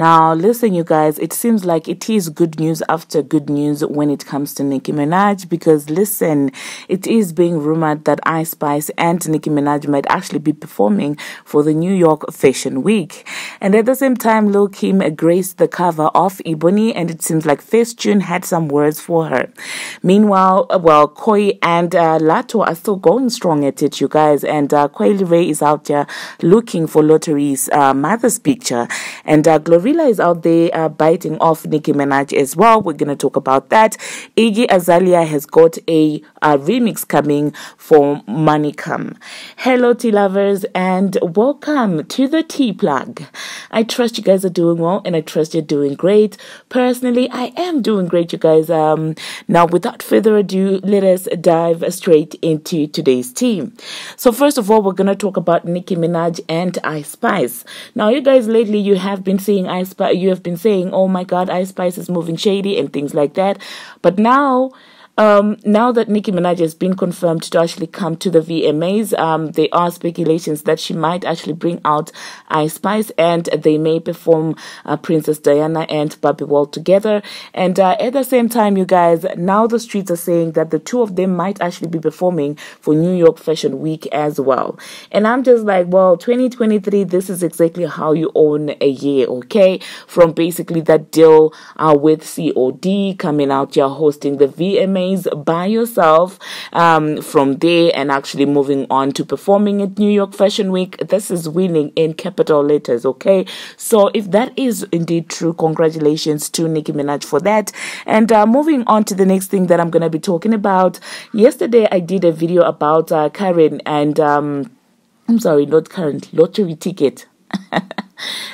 Now, listen, you guys, it seems like it is good news after good news when it comes to Nicki Minaj because, listen, it is being rumored that Ice Spice and Nicki Minaj might actually be performing for the New York Fashion Week. And at the same time, Lil Kim graced the cover of Ebony, and it seems like Facetune had some words for her. Meanwhile, well, Coi and uh, Latto are still going strong at it, you guys, and uh, Coi Leray is out there looking for Lottery's uh, mother's picture, and uh, Glorilla is out there uh, biting off Nicki Minaj as well. We're going to talk about that. Iggy Azalea has got a, a remix coming for Money Come. Hello, tea lovers, and welcome to the tea plug. I trust you guys are doing well, and I trust you're doing great. Personally, I am doing great, you guys. Um, now, without further ado, let us dive straight into today's team. So, first of all, we're going to talk about Nicki Minaj and Ice Spice. Now, you guys lately you have been seeing Spice, you have been saying, "Oh my God, Ice Spice is moving shady" and things like that. But now um, now that Nicki Minaj has been confirmed to actually come to the VMAs, um, there are speculations that she might actually bring out Ice Spice and they may perform uh, Princess Diana and Barbie World together. And uh, at the same time, you guys, now the streets are saying that the two of them might actually be performing for New York Fashion Week as well. And I'm just like, well, 2023, this is exactly how you own a year, okay? From basically that deal uh, with COD coming out, you're hosting the VMAs by yourself um, from there and actually moving on to performing at New York Fashion Week. This is winning in capital letters, okay? So if that is indeed true, congratulations to Nicki Minaj for that. And uh, moving on to the next thing that I'm going to be talking about. Yesterday, I did a video about uh, Karen and, um, I'm sorry, not current, lottery ticket.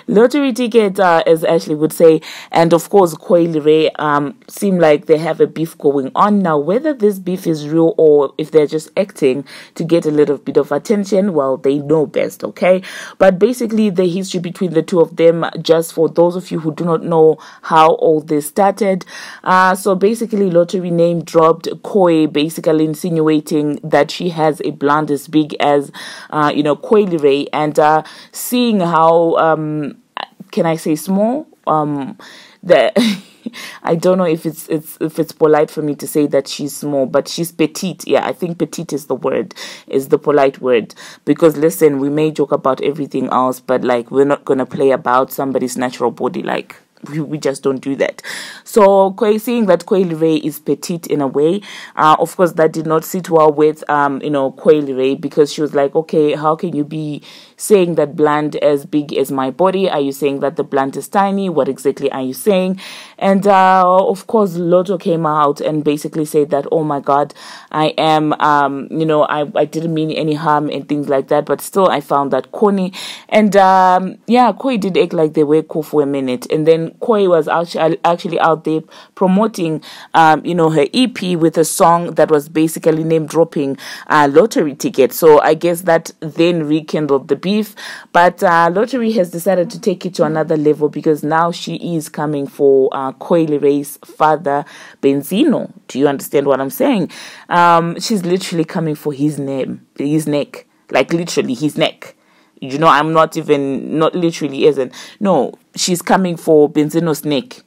lottery ticket, uh, as Ashley would say, and of course, Coi Leray um, seem like they have a beef going on now. Whether this beef is real or if they're just acting to get a little bit of attention, well, they know best, okay? But basically, the history between the two of them, just for those of you who do not know how all this started. Uh, so basically, lottery name dropped Coi, basically insinuating that she has a blonde as big as, uh, you know, Coi Leray, and uh, seeing how. Um, can I say small? Um, that I don't know if it's it's if it's polite for me to say that she's small, but she's petite. Yeah, I think petite is the word, is the polite word. Because listen, we may joke about everything else, but like we're not gonna play about somebody's natural body like we, we just don't do that. So seeing that Coi Leray is petite in a way, uh, of course that did not sit well with um, you know Coi Leray because she was like, okay, how can you be saying that blunt as big as my body? Are you saying that the blunt is tiny? What exactly are you saying? And uh, of course, Latto came out and basically said that, oh my God, I am, um, you know, I, I didn't mean any harm and things like that, but still I found that corny. And um, yeah, Coi did act like they were cool for a minute. And then Coi was actually, out there promoting, um, you know, her EP with a song that was basically name dropping uh, lottery tickets. So I guess that then rekindled the beef. But uh, Lottery has decided to take it to another level because now she is coming for uh, Coi Leray's father, Benzino. Do you understand what I'm saying? Um, she's literally coming for his name, his neck, like literally his neck you know i'm not even not literally isn't no she's coming for benzino's neck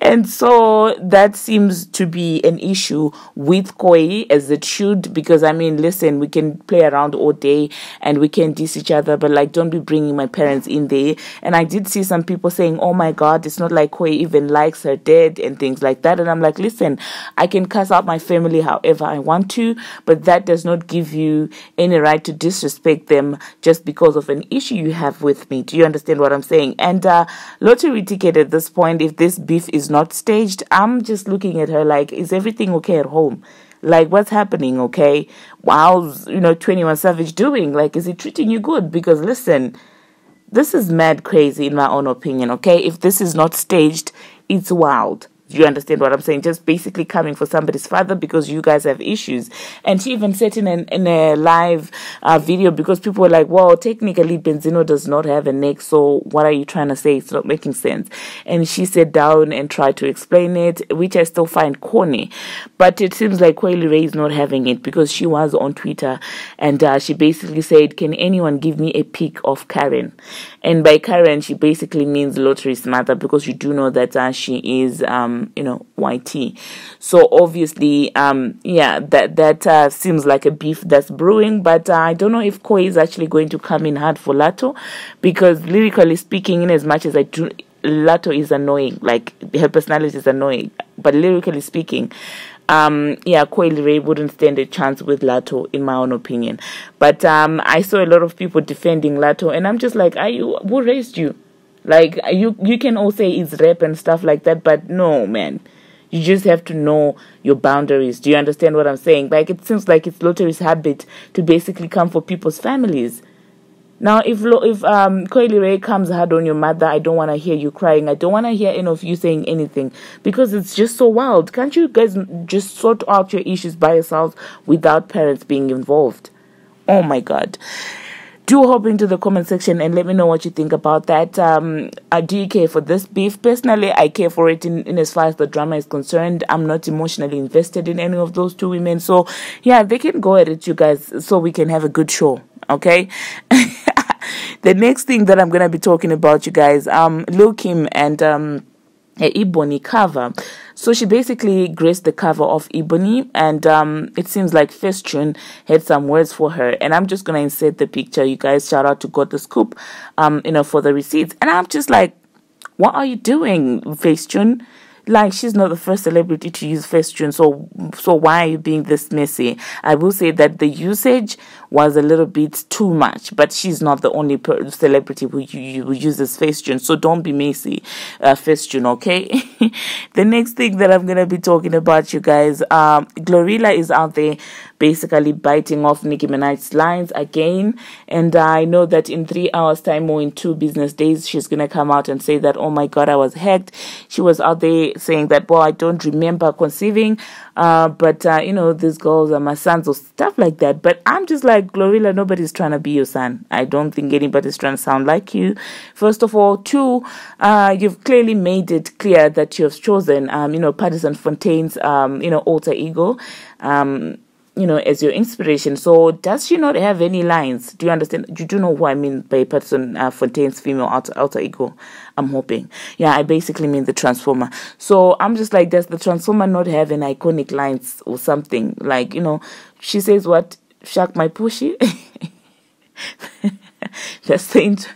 and so that seems to be an issue with Coi as it should because I mean listen we can play around all day and we can diss each other but like don't be bringing my parents in there. And I did see some people saying oh my god it's not like Coi even likes her dead and things like that. And I'm like listen I can cuss out my family however I want to but that does not give you any right to disrespect them just because of an issue you have with me. Do you understand what I'm saying? And uh lottery ticket at this point if this beef is not staged. I'm just looking at her like, is everything okay at home? Like, what's happening, okay? How's, you know, 21 Savage doing? Like, is he treating you good? Because listen, this is mad crazy in my own opinion, okay? If this is not staged, it's wild you understand what I'm saying? Just basically coming for somebody's father because you guys have issues. And she even said in, an, in a live uh, video because people were like, well, technically Benzino does not have a neck, so what are you trying to say? It's not making sense. And she sat down and tried to explain it, which I still find corny. But it seems like Coi Leray is not having it because she was on Twitter and uh, she basically said, can anyone give me a pic of Karen? And by Karen, she basically means Lottery's mother because you do know that uh, she is, um, you know, YT. So obviously, um, yeah, that that uh, seems like a beef that's brewing. But uh, I don't know if Coi is actually going to come in hard for Latto, because lyrically speaking, in as much as I do, Latto is annoying. Like her personality is annoying, but lyrically speaking, um, yeah, Coi Leray wouldn't stand a chance with Latto, in my own opinion. But um, I saw a lot of people defending Latto, and I'm just like, are you who raised you? Like you, you can all say it's rap and stuff like that, but no, man. You just have to know your boundaries. Do you understand what I'm saying? Like it seems like it's Lottery's habit to basically come for people's families. Now, if if um Coi Leray comes hard on your mother, I don't want to hear you crying. I don't want to hear any of you saying anything because it's just so wild. Can't you guys just sort out your issues by yourselves without parents being involved? Oh my God. Do hop into the comment section and let me know what you think about that. Um, uh, do you care for this beef? Personally, I care for it in, in as far as the drama is concerned. I'm not emotionally invested in any of those two women. So, yeah, they can go at it, you guys, so we can have a good show. Okay. the next thing that I'm gonna be talking about, you guys, um, Lil Kim and um, Ebony cover. So she basically graced the cover of Ebony, and um, it seems like Facetune had some words for her. And I'm just gonna insert the picture. You guys, shout out to Got the Scoop, um, you know, for the receipts. And I'm just like, what are you doing, Facetune? Like she's not the first celebrity to use Facetune, so so why are you being this messy? I will say that the usage was a little bit too much, but she's not the only celebrity who, who uses Facetune, so don't be messy, uh, Facetune, okay? the next thing that I'm gonna be talking about, you guys, um, Glorilla is out there basically biting off Nicki Minaj's lines again, and I know that in three hours' time or in two business days, she's gonna come out and say that, oh my god, I was hacked. She was out there saying that, well, I don't remember conceiving, uh, but uh, you know, these girls are my sons or stuff like that. But I'm just like, Glorilla, nobody's trying to be your son. I don't think anybody's trying to sound like you. First of all, two, uh, you've clearly made it clear that you have chosen, um, you know, Pardison Fontaine's, um, you know, alter ego. Um, you know, as your inspiration. So does she not have any lines? Do you understand? You do know who I mean by Pardison uh, Fontaine's female alter, alter ego? I'm hoping. Yeah, I basically mean the Transformer. So I'm just like, does the Transformer not have an iconic lines or something? Like, you know, she says what? Shark my pushy? That's the,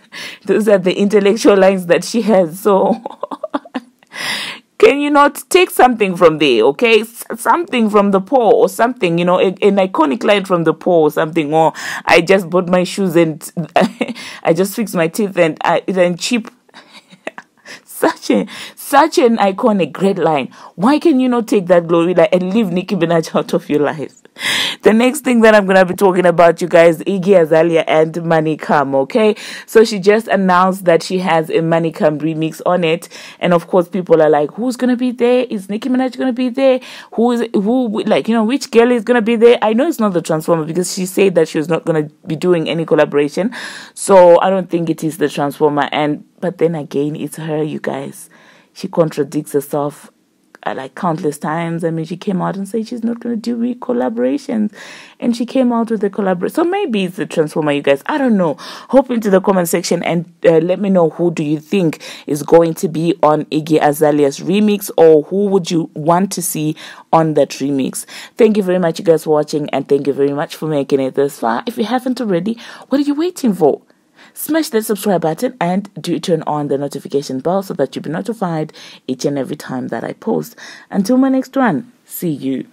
those are the intellectual lines that she has. So can you not take something from there, okay? Something from the poor or something, you know, a- an iconic line from the poor or something. Or I just bought my shoes and I just fixed my teeth and I and cheap. such a such an iconic great line. Why can you not take that glory and leave Nicki Minaj out of your life? The next thing that I'm gonna be talking about, you guys, Iggy Azalea and Money Come, okay? So she just announced that she has a Money Come remix on it, and of course, people are like, "Who's gonna be there? Is Nicki Minaj gonna be there? Who is who? Like, you know, which girl is gonna be there?" I know it's not the Transformer because she said that she was not gonna be doing any collaboration, so I don't think it is the Transformer. And but then again, it's her, you guys. She contradicts herself like countless times. I mean, she came out and said she's not going to do re collaborations, and she came out with a collaboration. So maybe it's the Transformer, you guys. I don't know. Hop into the comment section and uh, let me know who do you think is going to be on Iggy Azalea's remix, or who would you want to see on that remix. Thank you very much, you guys, for watching, and thank you very much for making it this far. If you haven't already, what are you waiting for? Smash that subscribe button and do turn on the notification bell so that you'll be notified each and every time that I post. Until my next one, see you.